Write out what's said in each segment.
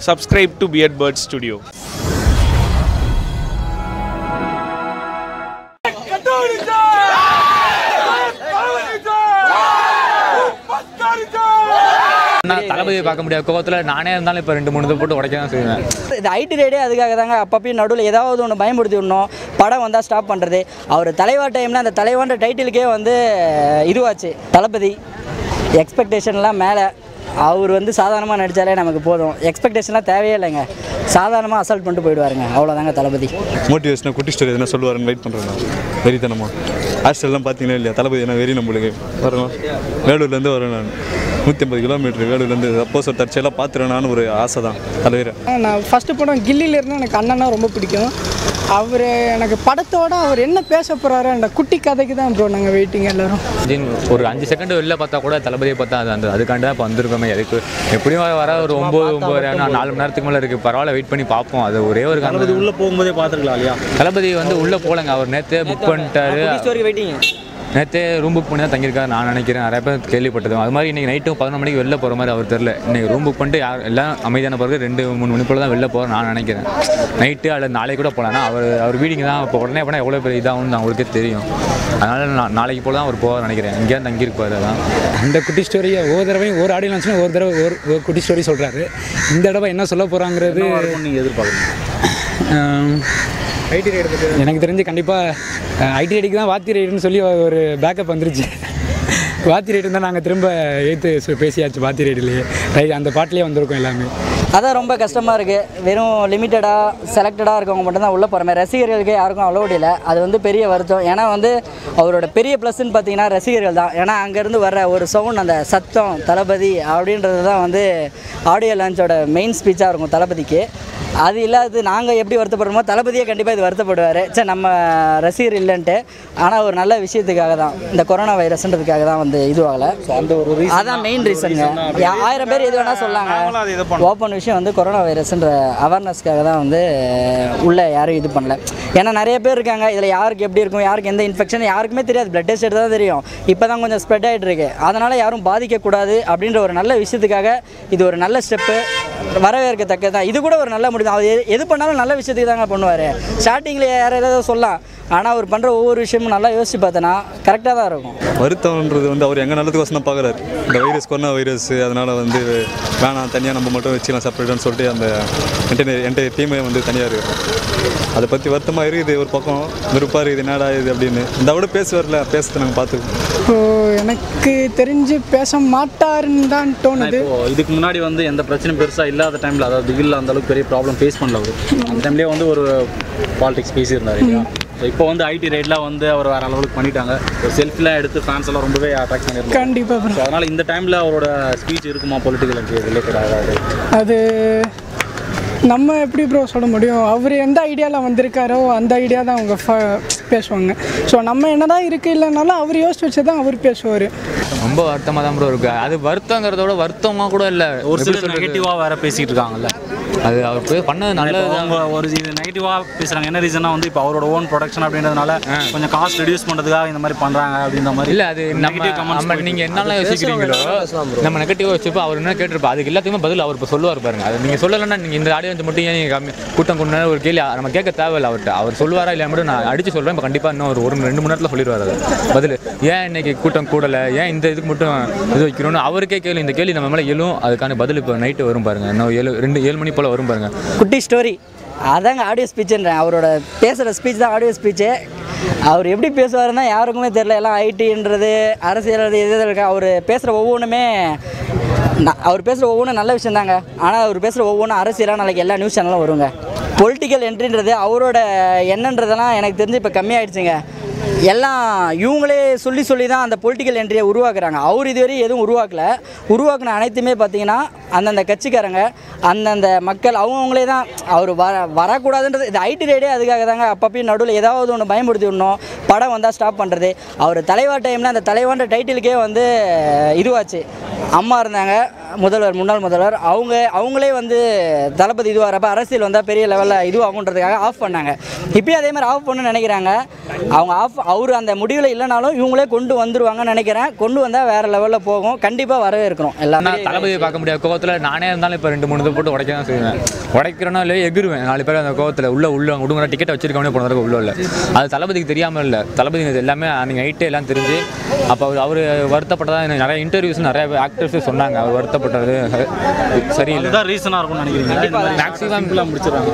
subscribe to Beard Bird Studio. நான் தளபதியை பார்க்க முடியாத. கோவத்தில் நானே இருந்தாலும் இப்போ ரெண்டு மூணு இது போட்டு உடைக்க தான் செய்வேன் இது ஐடி ரேடே அதுக்காக தாங்க அப்பப்பயும் நடுவில் ஏதாவது ஒன்று பயன்படுத்தி விடணும். படம் வந்தால் ஸ்டாப் பண்ணுறது அவர் தலைவா டைமில் அந்த தலைவான்ற டைட்டிலுக்கே வந்து இதுவாச்சு. தளபதி. எக்ஸ்பெக்டேஷன்லாம் மேலே. அவர் வந்து சாதாரணமாக நடித்தாலே நமக்கு போதும். எக்ஸ்பெக்டேஷன்லாம் தேவையே இல்லைங்க. சாதாரணமாக அசால்ட் பண்ணிட்டு போயிடுவாருங்க. அவ்வளோதாங்க தளபதி. மோட்டிவேஷனாக குட்டி ஸ்டோரி எதனா சொல்லுவாருன்னு வெயிட் பண்ணுறேன் வெறித்தனமா. ஹாஸ்டல்லாம் பார்த்தீங்கன்னா இல்லையா? தளபதி என்ன வெறி நம்மளுக்கு வரணும். வேலூர்லேருந்து வரேன் நான். நூற்றி ஐம்பது கிலோமீட்டர் வேலூர்லேருந்து சப்போஸ் ஒரு தற்செயலாக பார்த்துருவேனான்னு ஒரு ஆசை தான். தலைவர். நான் ஃபஸ்ட்டு படம் கில்லியிலேருந்து எனக்கு அண்ணனா ரொம்ப பிடிக்கும். அவர் எனக்கு படத்தோட அவர் என்ன பேச போகிறாரு அந்த குட்டி கதைக்கு தான் ப்ரோ நாங்கள் வெயிட்டிங் எல்லோரும். ஒரு அஞ்சு செகண்ட் வெளில பார்த்தா கூட தளபதியை பார்த்தா அது அந்த அதுக்காண்டி தான் இப்போ வந்திருக்கோமே. அதுக்கு எப்படியும் வர ஒரு ஒம்பது ஒம்பது நாலு மணி நேரத்துக்கு மேலே இருக்குது பரவாயில்ல வெயிட் பண்ணி பார்ப்போம். அது ஒரே ஒரு தளபதி உள்ள போகும்போதே பார்த்துருக்கலாம் இல்லையா? தளபதி வந்து உள்ளே போகலங்க. அவர் நேற்றே புக் பண்ணிட்டாரு. நேற்றே ரூம் புக் பண்ணி தான் தங்கியிருக்காரு நான் நினைக்கிறேன். நிறைய பேர் கேள்விப்பட்டது அது மாதிரி இன்றைக்கி நைட்டும் பதினொரு மணிக்கு வெளில போகிற மாதிரி அவர் தெரில இன்றைக்கி ரூம் புக் பண்ணிட்டு யார் எல்லாம் அமைதியான பிறகு ரெண்டு மூணு மணி போல தான் வெளில போகிறேன் நான் நினைக்கிறேன். நைட்டு அல்லது நாளைக்கு கூட போகலாம் அவர் அவர் வீடிங் தான் இப்போ உடனே போனால் எவ்வளோ பெரிய இதாகும்னு அவங்களுக்கே தெரியும். அதனால் நான் நாளைக்கு போல தான் அவர் போவார் நினைக்கிறேன். இங்கேயே தங்கியிருப்பார் அதான். அந்த குட்டி ஸ்டோரியை ஒவ்வொரு தடவையும் ஒரு ஆடியோ லான்ச்னா ஒரு தடவை ஒரு ஒரு குட்டி ஸ்டோரி சொல்கிறாரு இந்த தடவை என்ன சொல்ல போகிறாங்கிறது நீங்கள் எதிர்பார்க்கணும் ஐடி ரைடு எனக்கு தெரிஞ்சு கண்டிப்பாக ஐடி ரைடுக்கு தான் வாத்தி ரைடுன்னு சொல்லி ஒரு பேக்கப் வந்துருச்சு. வாத்தி ரைடு தான் நாங்கள் திரும்ப ஏற்று பேசியாச்சு வாத்தி ரைடுலேயே. ரைட் அந்த பாட்டிலே வந்திருக்கோம் எல்லாமே. அதான் ரொம்ப கஷ்டமாக இருக்குது வெறும் லிமிட்டடாக செலக்டடாக இருக்கவங்க மட்டும்தான் உள்ளே போகிற மாதிரி ரசிகர்களுக்கே யாருக்கும் அலோடு இல்லை அது வந்து பெரிய வருத்தம். ஏன்னா வந்து அவரோட பெரிய ப்ளஸ்ன்னு பார்த்தீங்கன்னா ரசிகர்கள் தான். ஏன்னா அங்கேருந்து வர்ற ஒரு சவுண்ட் அந்த சத்தம் தளபதி அப்படின்றது தான் வந்து ஆடியோ லான்ச்சோட மெயின் ஸ்பீச்சாக இருக்கும் தளபதிக்கு. அது இல்லாதது நாங்கள் எப்படி வருத்தப்படுறோமோ தளபதியே கண்டிப்பாக இது வருத்தப்படுவார். சே நம்ம ரசிகர் இல்லைன்ட்டு. ஆனால் ஒரு நல்ல விஷயத்துக்காக தான் இந்த கொரோனா வைரஸ்ன்றதுக்காக தான் வந்து இதுவாகலை. அந்த ஒரு அதான் மெயின் ரீசனுங்க ஆயிரம் பேர் எது வேணால் சொல்லாங்க. ஓப்பன் விஷயம் வந்து கொரோனா வைரஸ்ன்ற அவேர்னஸ்க்காக தான் வந்து உள்ள யாரும் இது பண்ணல. ஏன்னா நிறைய பேர் இருக்காங்க. இதில் யாருக்கு எப்படி இருக்கும் யாருக்கு எந்த இன்ஃபெக்ஷன் யாருக்குமே தெரியாது. பிளட் டெஸ்ட் எடுத்தால் தெரியும். இப்போ தான் கொஞ்சம் ஸ்ப்ரெட் ஆகிட்டு இருக்கு அதனால் யாரும் பாதிக்கக்கூடாது அப்படின்ற ஒரு நல்ல விஷயத்துக்காக இது ஒரு நல்ல ஸ்டெப்பு வரவேற்கத்தக்கது தான் இது கூட ஒரு நல்ல முடிவு அவர் எது- பண்ணாலும் நல்ல விஷயத்துக்கு தாங்க பண்ணுவார். ஸ்டார்டிங்கில் யார் ஏதாவது சொல்லலாம். ஆனால் அவர் பண்ணுற ஒவ்வொரு விஷயமும் நல்லா யோசிச்சு பார்த்தோன்னா கரெக்டாக தான் இருக்கும். வருத்தம்ன்றது வந்து அவர் எங்கள் நல்லதுக்கோசம் தான் பார்க்குறாரு. இந்த வைரஸ் கொரோனா வைரஸ் அதனால் வந்து வேணாம் தனியாக நம்ம மட்டும் வச்சுக்கலாம் செப்பரேட்னு சொல்லிட்டு அந்த என்டையர் என்டையர் டீமே வந்து தனியாக இருக்கு அதை பற்றி வருத்தமாக இருக்குது ஒரு பக்கம் விருப்பா இருக்குது என்னடா இது அப்படின்னு. இந்த விட பேசுவார்ல பேசுறது நாங்கள் பார்த்துக்கோம் எனக்கு தெரிஞ்சு பேச மாட்டாருன்னு தான் தோணுது. இதுக்கு முன்னாடி வந்து எந்த பிரச்சனையும் பெருசாக இல்லாத டைமில் அதாவது திகில் அந்த அளவுக்கு பெரிய ப்ராப்ளம் ஃபேஸ் பண்ணல அவர். அந்த டைம்லேயே வந்து ஒரு பாலிடிக்ஸ் பேசியிருந்தார் இல்லையா? இப்போ வந்து ஐடி ரைட்லாம் வந்து அவர் வேற அளவுக்கு பண்ணிட்டாங்க. ஒரு செல்ஃபிலாம் எடுத்து ஃபேன்ஸ் எல்லாம் ரொம்பவே அட்ராக்ட் பண்ணியிருந்தாங்க கண்டிப்பாக அதனால் இந்த டைமில் அவரோட ஸ்பீச் இருக்குமா பொலிட்டிக்கல் ரிலேட்டடாக அதாவது அது நம்ம எப்படி ப்ரோ சொல்ல முடியும்? அவர் எந்த ஐடியாவில் வந்திருக்காரோ அந்த ஐடியா தான் அவங்க ஃப- பேசுவாங்க. ஸோ நம்ம என்னதான் இருக்கு இல்லைனாலும் அவர் யோசிச்சு வச்சு தான் அவர் பேசுவார். ரொம்ப வருத்தமாக தான் ப்ரோ இருக்குது அது வருத்தங்கிறத விட வருத்தமாக கூட இல்லை. ஒரு சிலர் நெகட்டிவாக வேற பேசிகிட்டு இருக்காங்கல்ல. அது அவர் போய் பண்ணது நல்லது அவங்க ஒரு இது நெகட்டிவாக பேசுகிறாங்க என்ன ரீசன்னா வந்து இப்போ அவரோட ஓன் ப்ரொடக்ஷன் அப்படின்றதுனால கொஞ்சம் காஸ்ட் ரெடியூஸ் பண்ணுறதுக்காக இந்த மாதிரி பண்ணுறாங்க அப்படின்ற மாதிரி இல்ல அது நம்ம negative comments நம்ம நீங்க என்னெல்லாம் யோசிக்கிறீங்களோ நம்ம நெகட்டிவா வச்சுப்போ அவர் என்ன கேட்டிருப்பா அதுக்கு எல்லாத்தையுமே பதில் அவர் இப்போ சொல்லுவார் பாருங்க. அது நீங்க சொல்லலைன்னா நீங்க இந்த ஆடியன்ஸ் மட்டும் ஏன் நீங்க கம்மி கூட்டம் கொண்டு ஒரு கேள்வி நம்ம கேட்க தேவையில்ல அவர்கிட்ட அவர் சொல்லுவாரா இல்லையா மட்டும் நான் அடிச்சு சொல்றேன். இப்போ கண்டிப்பா இன்னும் ஒரு ஒரு ரெண்டு மணி நேரத்தில் சொல்லிடுவார் அது பதில் ஏன் இன்னைக்கு கூட்டம் கூடல? ஏன் இந்த இதுக்கு மட்டும் இது வைக்கணும்னு அவருக்கே கேள்வி. இந்த கேள்வி நம்ம மேலே எழும். அதுக்கான பதில் இப்போ நைட்டு வரும் பாருங்க. இன்னும் ஏழு ரெண்டு ஏழு மணி போல் வரும் பாருங்க. குட்டி ஸ்டோரி அதாங்க ஆடியோ ஸ்பீச்சுன்றேன் அவரோட பேசுகிற ஸ்பீச் தான் ஆடியோ ஸ்பீச்சு அவர் எப்படி பேசுவாருன்னா யாருக்குமே தெரியல எல்லாம் ஐடின்றது அரசியல் இது எது எது இருக்கா. அவர் பேசுகிற ஒவ்வொன்றுமே அவர் பேசுகிற ஒவ்வொன்றும் நல்ல விஷயம் தாங்க ஆனால் அவர் பேசுகிற ஒவ்வொன்றும் அரசியலாக நாளைக்கு எல்லா நியூஸ் சேனலும் வருங்க. பொலிட்டிக்கல் என்ட்ரின்றது அவரோட என்னன்றதெல்லாம் எனக்கு தெரிஞ்சு இப்போ கம்மியாயிடுச்சுங்க. எல்லாம் இவங்களே சொல்லி சொல்லி தான் அந்த பொலிட்டிக்கல் என்ட்ரியை உருவாக்குறாங்க. அவர் இதுவரை எதுவும் உருவாக்கல. உருவாக்குன அனைத்துமே பார்த்தீங்கன்னா அந்தந்த கட்சிக்காரங்க அந்தந்த மக்கள் அவங்கவுங்களே தான். அவர் வர வரக்கூடாதுன்றது இது ஐடி ரேடே அதுக்காக தாங்க. அப்பப்பையும் நடுவில் ஏதாவது ஒன்று பயன்படுத்தி விடணும் படம் வந்தால் ஸ்டாப் பண்ணுறது அவர் தலைவா டைமில் அந்த தலைவான்ற டைட்டிலுக்கே வந்து இதுவாச்சு. அம்மா இருந்தாங்க. முதல்வர் முன்னாள் முதல்வர் அவங்க அவங்களே வந்து தளபதி இதுவாகிறப்ப அரசியல் வந்தால் பெரிய லெவலில் இதுவாகுன்றதுக்காக ஆஃப் பண்ணாங்க. இப்போயும் அதே மாதிரி ஆஃப் பண்ணு நினைக்கிறாங்க. அவங்க ஆஃப் அவர் அந்த முடிவில் இல்லைனாலும் இவங்களே கொண்டு வந்துருவாங்கன்னு நினைக்கிறேன். கொண்டு வந்தால் வேறு லெவலில் போகும். கண்டிப்பாக வரவே இருக்கிறோம் எல்லாமே தளபதி பார்க்க முடியாது கோவத்தில் நானே இருந்தாலும் இப்போ ரெண்டு மூணு இது போட்டு உடைக்க தான் செய்வேன். உடைக்கிறனோ இல்லை எகிருவேன். நாலு பேர் அந்த கோவத்தில் உள்ள உள்ள விடுங்கிற டிக்கெட் வச்சிருக்கவனே போன தடவை உள்ள இல்லை. அது தளபதிக்கு தெரியாமல் இல்லை. தளபதி இது எல்லாமே அன்றைக்கி நைட்டே எல்லாம் தெரிஞ்சு அப்போ அவர் அவர் வருத்தப்பட்டதாக நிறைய இன்டர்வியூஸ் நிறைய ஆக்டர்ஸ் சொன்னாங்க. அவர் வருத்தப்பட்டது சரியில்லை. இதுதான் ரீசனாக இருக்கும்னு நினைக்கிறீங்க. மேக்ஸிமம் சிம்பிளாக முடிச்சிடறாங்க.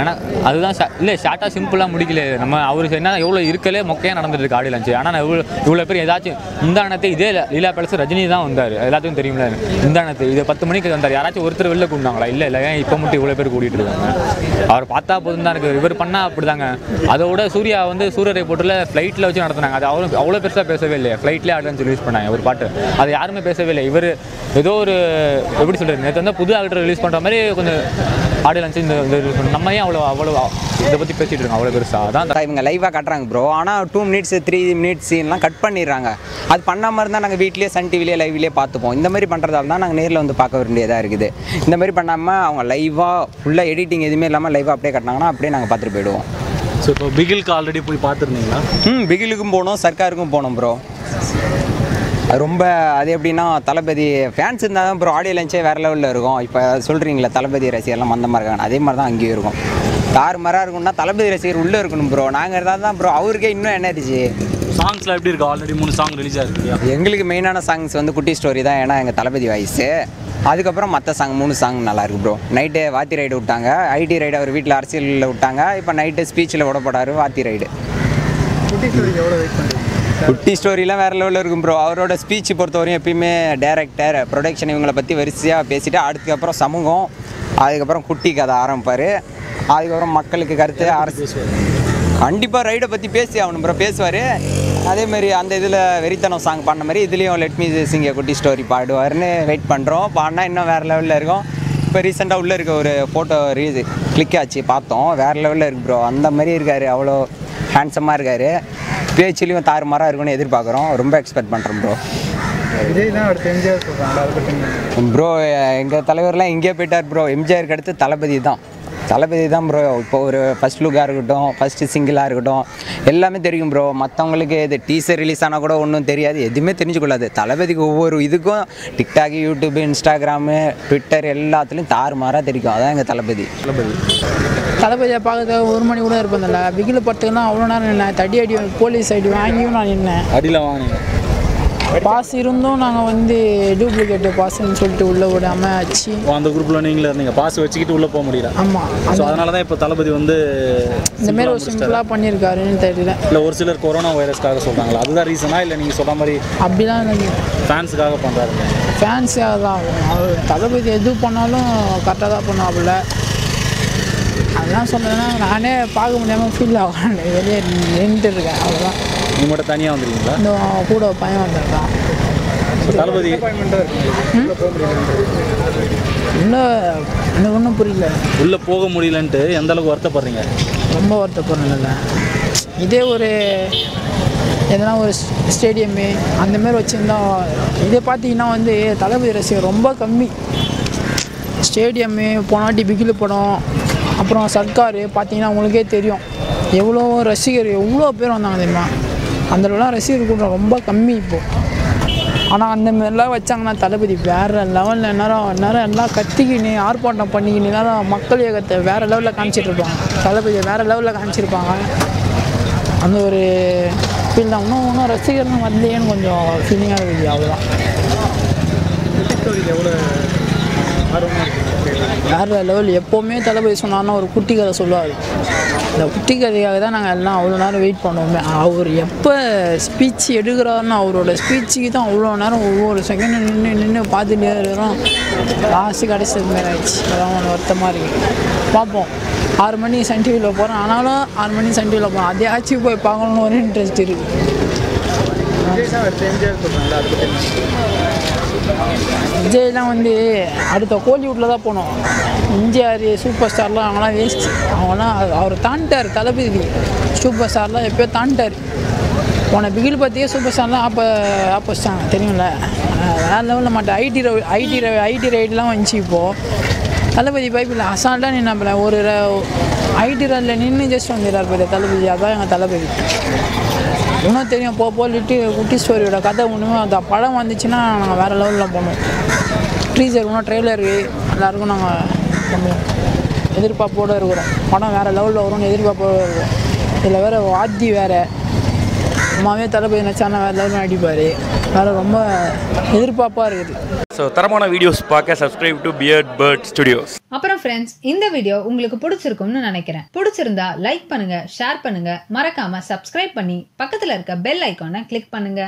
ஏன்னா அதுதான் இல்லை ஷார்ட்டாக சிம்பிளாக முடிக்கல. நம்ம அவருக்கு என்ன எவ்வளோ இருக்கலே மொக்கையாக நடந்துட்டு இருக்கு ஆடியோ லஞ்ச் ஆனால் நான் இவ்வளோ இவ்வளோ பேர் ஏதாச்சும் முந்தானத்தை இதே லீலா பேலஸ் ரஜினி தான் வந்தார். எல்லாத்துக்கும் தெரியும்ல. முந்தானத்தை இது பத்து மணிக்கு வந்தார். யாராச்சும் ஒருத்தர் வெளில கூண்டாங்களா இல்லை இல்லை ஏன் இப்போ மட்டும் இவ்வளோ பேர் கூட்டிகிட்டு இருக்காங்க? அவர் பார்த்தா போதும் தான் இருக்குது இவர் பண்ணால் அப்படிதாங்க. அதோட சூர்யா வந்து சூரியரை போட்டுல ஃப்ளைட்டில் வச்சு நடத்துனாங்க. அது அவரும் அவ்வளோ பெருசாக பேசவே இல்லை ஃப்ளைட்லேயே ஆடுறேன்னு ரிலீஸ் பண்ணாங்க. ஒரு பாட்டு. அது யாருமே பேசவே இல்லை இவர் ஏதோ ஒரு எப்படி சொல்கிறது நேற்று வந்து புது ஆக்டர் ரிலீஸ் பண்ணுற மாதிரி கொஞ்சம் ஆடியோ லஞ்ச் இந்த இந்த release பண்ண- நம்ம ஏன் அவ்வளோ அவ்வளோ இதை பற்றி பேசிகிட்டு இருக்கோம் அவ்வளோ பெருசாக அதான் இவங்க லைவாக காட்டுறாங்க ப்ரோ ஆனால் டூ மினிட்ஸ் த்ரீ மினிட்ஸ் சீன்லாம் கட் பண்ணிடுறாங்க. அது பண்ணாமல் இருந்தால் நாங்கள் வீட்லேயே சன் டிவிலே லைவ்லேயே பார்த்துப்போம். இந்த மாதிரி பண்ணுறதால தான் நாங்கள் நேரில் வந்து பார்க்க வேண்டியதாக இருக்குது. இந்த மாதிரி பண்ணாமல் அவங்க லைவாக ஃபுல்லாக எடிட்டிங் எதுவுமே இல்லாமல் லைவாக அப்படியே கட்டினாங்கன்னா அப்படியே நாங்கள் பார்த்துட்டு போயிடுவோம். ஸோ இப்போ பிகிலுக்கு ஆல்ரெடி போய் பார்த்துருந்தீங்களா? ம் பிகிலுக்கும் போனோம் சர்க்காருக்கும் போனோம் ப்ரோ ரொம்ப அது எப்படின்னா தளபதி ஃபேன்ஸ் இருந்தால் தான் ப்ரோ ஆடியோ லஞ்சே வேறு லெவலில் இருக்கும். இப்போ சொல்கிறீங்களா தளபதி ரசிகர்லாம் மந்தமாக இருக்காங்க அதே மாதிரி தான் அங்கேயும் இருக்கும். தாறு மரம் இருக்கும்னா தளபதி ரசிகர் உள்ளே இருக்கணும் ப்ரோ நாங்கள் இருந்தால் தான் ப்ரோ அவருக்கே இன்னும் எனர்ஜி சாங்ஸ்லாம் எப்படி இருக்கு? ஆல்ரெடி மூணு சாங் ரிலீஸ் இல்லையா எங்களுக்கு மெயினான சாங்ஸ் வந்து குட்டி ஸ்டோரி தான். ஏன்னா எங்கள் தளபதி வாய்ஸு அதுக்கப்புறம் மற்ற சாங் மூணு சாங் நல்லா இருக்கு ப்ரோ நைட்டு வாத்தி ரைடு விட்டாங்க. ஐடி ரைடு அவர் வீட்டில் அரசியலில் விட்டாங்க. இப்போ நைட்டு ஸ்பீச்சில் விட போடாரு வாத்தி ரைடு குட்டி ஸ்டோரிலாம் வேறு லெவலில் இருக்கும் ப்ரோ அவரோட ஸ்பீச் பொறுத்தவரையும் எப்பயுமே டேரக்டர் ப்ரொடக்ஷன் இவங்களை பற்றி வரிசையாக பேசிட்டு அதுக்கப்புறம் சமூகம் அதுக்கப்புறம் குட்டி கதை ஆரம்பிப்பார். அதுக்கப்புறம் மக்களுக்கு கருத்து அரசு கண்டிப்பாக ரைடை பற்றி பேசி ஆகணும் ப்ரோ பேசுவார். அதேமாரி அந்த இதில் வெறித்தனம் சாங் பாடின மாதிரி இதுலேயும் லெட் மீ சிங்க குட்டி ஸ்டோரி பாடுவார்னு வெயிட் பண்ணுறோம் பாடினா இன்னும் வேறு லெவலில் இருக்கும். இப்போ ரீசெண்டாக உள்ளே இருக்க ஒரு ஃபோட்டோ ரீஸ் கிளிக் ஆச்சு பார்த்தோம். வேறு லெவலில் இருக்கு ப்ரோ அந்த மாதிரி இருக்கார். அவ்வளோ ஹேண்ட்ஸமாக இருக்கார். பேச்சிலையும் தாறுமாறாக இருக்கும்னு எதிர்பார்க்குறோம். ரொம்ப எக்ஸ்பெக்ட் பண்ணுறோம் ப்ரோ ப்ரோ எங்கள் தலைவர்லாம் எங்கேயோ போயிட்டார் ப்ரோ எம்ஜிஆருக்கு அடுத்து தளபதி தான். தளபதி தான் ப்ரோ இப்போ ஒரு ஃபர்ஸ்ட் லுக்காக இருக்கட்டும் ஃபஸ்ட்டு சிங்கிளாக இருக்கட்டும் எல்லாமே தெரியும் ப்ரோ மற்றவங்களுக்கு இது டீசர் ரிலீஸ் ஆனால் கூட ஒன்றும் தெரியாது. எதுவுமே தெரிஞ்சுக்கொள்ளாது. தளபதிக்கு ஒவ்வொரு இதுக்கும் டிக்டாக் யூடியூப் இன்ஸ்டாகிராமு ட்விட்டர் எல்லாத்துலேயும் தாறுமாறாக தெரியும் அதான் எங்கள் தளபதி. தளபதியை பார்க்கறதுக்கு ஒரு மணி கூட இருப்பதில்ல. பிகில் படத்துக்குலாம் அவ்வளோ நேரம் நின்னேன். தடி அடி போலீஸ் ஐடி வாங்கியும் நான் நின்னேன். அடியில் வாங்கினீங்க? பாஸ் இருந்தும் நாங்கள் வந்து டூப்ளிகேட் பாஸ்ன்னு சொல்லிட்டு உள்ளே விடாமல் ஆச்சு அந்த குரூப்பில் நீங்களே இருந்தீங்க. பாஸ் வச்சுக்கிட்டு உள்ளே போக முடியல. ஆமாம் ஸோ அதனால தான் இப்போ தளபதி வந்து இந்த மாதிரி ஒரு சிம்பிளாக பண்ணியிருக்காருன்னு தெரியல. இல்லை ஒரு சிலர் கொரோனா வைரஸ்க்காக சொல்கிறாங்களா அதுதான் ரீசனா இல்லை நீங்கள் சொல்கிற மாதிரி அப்படிலாம் எனக்கு ஃபேன்ஸுக்காக பண்ணுறாரு ஃபேன்ஸாக தான். தளபதி எது பண்ணாலும் கரெக்டாக தான் பண்ணுவாப்புல. அதெல்லாம் சொன்னதுன்னா நானே பார்க்க முடியாமல் ஃபீல் ஆகிறேன் வெளியே நின்றுட்டு இருக்கேன் அவ்வளோதான் நீ மட்டும் தனியாக வந்துருக்கீங்களா? இந்த கூட பையன் வந்திருக்கான். தளபதி இன்னும் எனக்கு ஒன்றும் புரியல. உள்ளே போக முடியலன்ட்டு எந்த அளவுக்கு வருத்தப்படுறீங்க? ரொம்ப வருத்தப்படுறதில்ல இதே ஒரு எதனா ஒரு ஸ்டேடியமு அந்த மாதிரி வச்சுருந்தா இதே பார்த்தீங்கன்னா வந்து தளபதி ரசிகர் ரொம்ப கம்மி. ஸ்டேடியம்மு போனாட்டி பிகிலு படம் அப்புறம் சர்க்கார் பார்த்தீங்கன்னா உங்களுக்கே தெரியும். எவ்வளோ ரசிகர் எவ்வளோ பேர் வந்தாங்க தெரியுமா? அந்தளவுலாம் ரசிகர் கூட்டம் ரொம்ப கம்மி இப்போது ஆனால் அந்த மாதிரிலாம் வச்சாங்கன்னா தளபதி வேறு லெவலில் நேரம் நேரம் எல்லாம் கத்திக்கின்னு ஆர்ப்பாட்டம் பண்ணிக்கின்னு நேரம் மக்கள் இயக்கத்தை வேறு லெவலில் காமிச்சிட்டு இருப்பாங்க. தளபதியை வேறு லெவலில் காமிச்சிருப்பாங்க. அந்த ஒரு ஃபீல் தான். இன்னும் இன்னும் ரசிகர்னு வந்தேன்னு கொஞ்சம் ஃபீலிங்காக இருக்குது அவ்வளோதான் வேறு லெவல் எப்போவுமே தளபதி சொன்னார்னா ஒரு குட்டி கதை சொல்லுவார். இந்த குட்டி கதைக்காக தான் நாங்கள் எல்லாம் அவ்வளோ நேரம் வெயிட் பண்ணுவோமே. அவர் எப்போ ஸ்பீச் எடுக்கிறாருன்னு அவரோட ஸ்பீச்சுக்கு தான் அவ்வளோ நேரம் ஒவ்வொரு செகண்ட் நின்று நின்று பார்த்துட்டே இருக்கிறோம். லாஸ்ட்டு கடைசி மாரி ஆயிடுச்சு. அதான் ஒன்று வருத்தமாக இருக்குது பார்ப்போம். ஆறு மணி சன் டிவியில் போகிறோம் ஆனாலும் ஆறு மணி சன் டிவியில் போகிறோம் அதே ஆச்சு போய் பார்க்கணுன்னு ஒரு இன்ட்ரெஸ்ட் இருக்குது விஜய் தான் அடுத்து எம்ஜிஆர் சொல்கிறாங்க அதை பற்றி விஜய்லாம் வந்து அடுத்த கோலிவுட்டில் தான் போனோம். எம்ஜிஆர் சூப்பர் ஸ்டார்லாம் அவங்களாம் வேஸ்ட் அவங்களாம் அவர் தாண்டிட்டார் தளபதி சூப்பர் ஸ்டார்லாம் எப்போயோ தாண்டிட்டார். போன பிகில் பார்த்தியே சூப்பர் ஸ்டார்லாம் அப்போ ஆப்போசிட்டாங்க தெரியும்ல? வேறு வேற லெவலில் மாட்டேன் ஐடி ரவு ஐடி ரவு ஐடி ரைட்லாம் வந்துச்சு இப்போது தளபதி பைப்பில் அசால்ட்டாக நின்னாப்பில். ஒரு ஐடி ரைடில் நின்று ஜஸ்ட் வந்துடுறார் போய் தளபதி. அதான் எங்கள் தளபதி. இன்னும் தெரியும் போ போக லிட்டி குட்டி ஸ்டோரியோட கதை ஒன்றுமே அந்த படம் வந்துச்சுன்னா நாங்கள் வேறு லெவலில் போனோம். ட்ரீசர் இன்னும் ட்ரெய்லரு எல்லாருக்கும் நாங்கள் பண்ணுவோம். எதிர்பார்ப்போடு இருக்கிறோம். படம் வேறு லெவலில் வரும்னு எதிர்பார்ப்போடு இருக்கும் இதில் வேறு வாத்தி வேறு. அம்மாவே தளபதி நினச்சானா வேறு லெவலில் அடிப்பார் வேறு ரொம்ப எதிர்பார்ப்பாக இருக்குது. ஸோ தரமான வீடியோஸ் பார்க்க subscribe to Beard Bird Studios அப்புறம் ஃப்ரெண்ட்ஸ் இந்த வீடியோ உங்களுக்கு பிடிச்சிருக்கும்னு நினைக்கிறேன். பிடிச்சிருந்தா லைக் பண்ணுங்க ஷேர் பண்ணுங்க. மறக்காம சப்ஸ்கிரைப் பண்ணி பக்கத்துல இருக்க பெல் ஐக்கானை கிளிக் பண்ணுங்க.